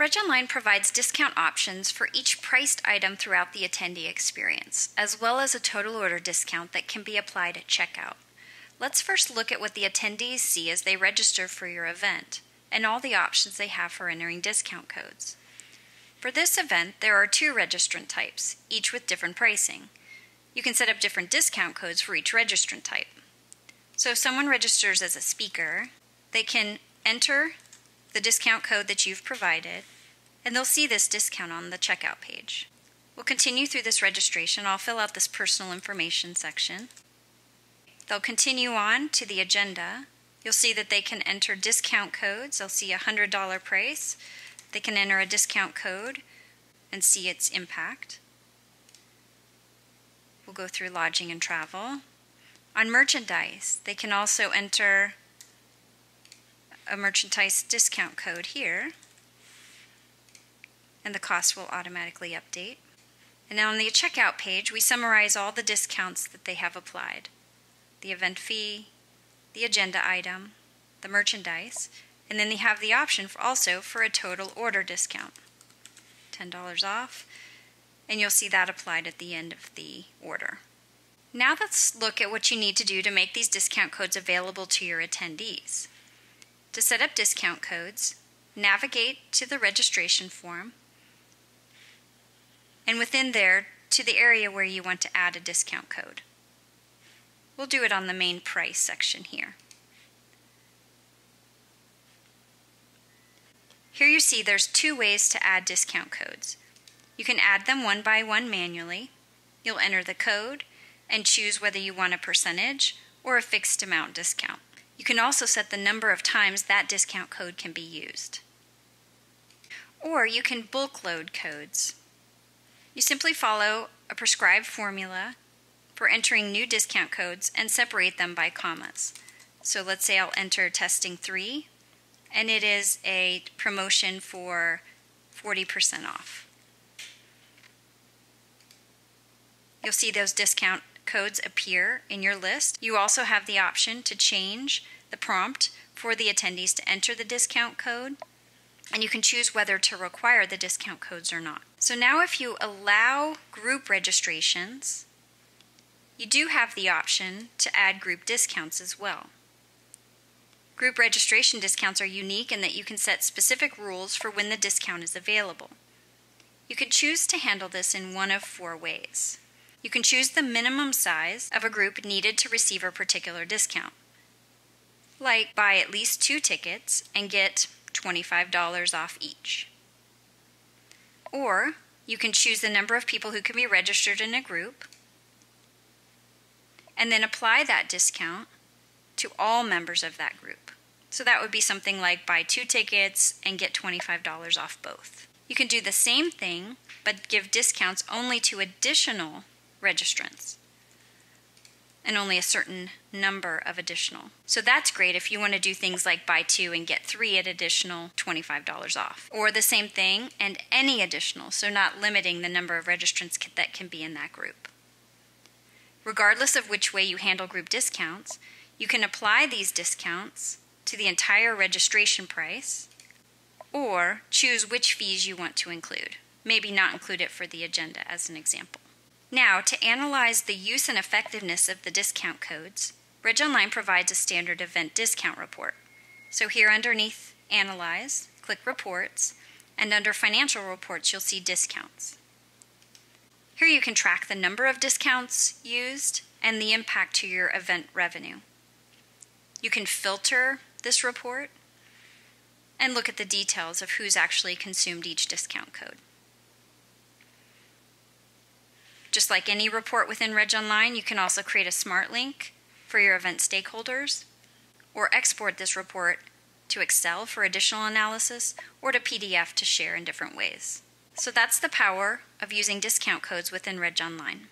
RegOnline provides discount options for each priced item throughout the attendee experience, as well as a total order discount that can be applied at checkout. Let's first look at what the attendees see as they register for your event and all the options they have for entering discount codes. For this event, there are two registrant types, each with different pricing. You can set up different discount codes for each registrant type. So if someone registers as a speaker, they can enter the discount code that you've provided, and they'll see this discount on the checkout page. We'll continue through this registration. I'll fill out this personal information section. They'll continue on to the agenda. You'll see that they can enter discount codes. They'll see a $100 price. They can enter a discount code and see its impact. We'll go through lodging and travel. On merchandise, they can also enter a merchandise discount code here, and the cost will automatically update. And now on the checkout page, we summarize all the discounts that they have applied the event fee, the agenda item, the merchandise, and then they have the option for also for a total order discount $10 off, and you'll see that applied at the end of the order. Now let's look at what you need to do to make these discount codes available to your attendees. To set up discount codes, navigate to the registration form, and within there to the area where you want to add a discount code. We'll do it on the main price section here. Here you see there's two ways to add discount codes. You can add them one by one manually. You'll enter the code and choose whether you want a percentage or a fixed amount discount. You can also set the number of times that discount code can be used. Or you can bulk load codes. You simply follow a prescribed formula for entering new discount codes and separate them by commas. So let's say I'll enter testing 3 and it is a promotion for 40% off. You'll see those discount codes appear in your list. You also have the option to change the prompt for the attendees to enter the discount code, and you can choose whether to require the discount codes or not. So now if you allow group registrations, you do have the option to add group discounts as well. Group registration discounts are unique in that you can set specific rules for when the discount is available. You can choose to handle this in one of four ways. You can choose the minimum size of a group needed to receive a particular discount, like buy at least two tickets and get $25 off each. Or you can choose the number of people who can be registered in a group and then apply that discount to all members of that group. So that would be something like buy two tickets and get $25 off both. You can do the same thing, but give discounts only to additional registrants and only a certain number of additional. So that's great if you want to do things like buy two and get three at additional $25 off. Or the same thing and any additional, so not limiting the number of registrants that can be in that group. Regardless of which way you handle group discounts, you can apply these discounts to the entire registration price or choose which fees you want to include. Maybe not include it for the agenda as an example. Now, to analyze the use and effectiveness of the discount codes, RegOnline provides a standard event discount report. So here underneath Analyze, click Reports, and under Financial Reports, you'll see Discounts. Here you can track the number of discounts used and the impact to your event revenue. You can filter this report and look at the details of who's actually consumed each discount code. Just like any report within RegOnline, you can also create a smart link for your event stakeholders or export this report to Excel for additional analysis or to PDF to share in different ways. So that's the power of using discount codes within RegOnline.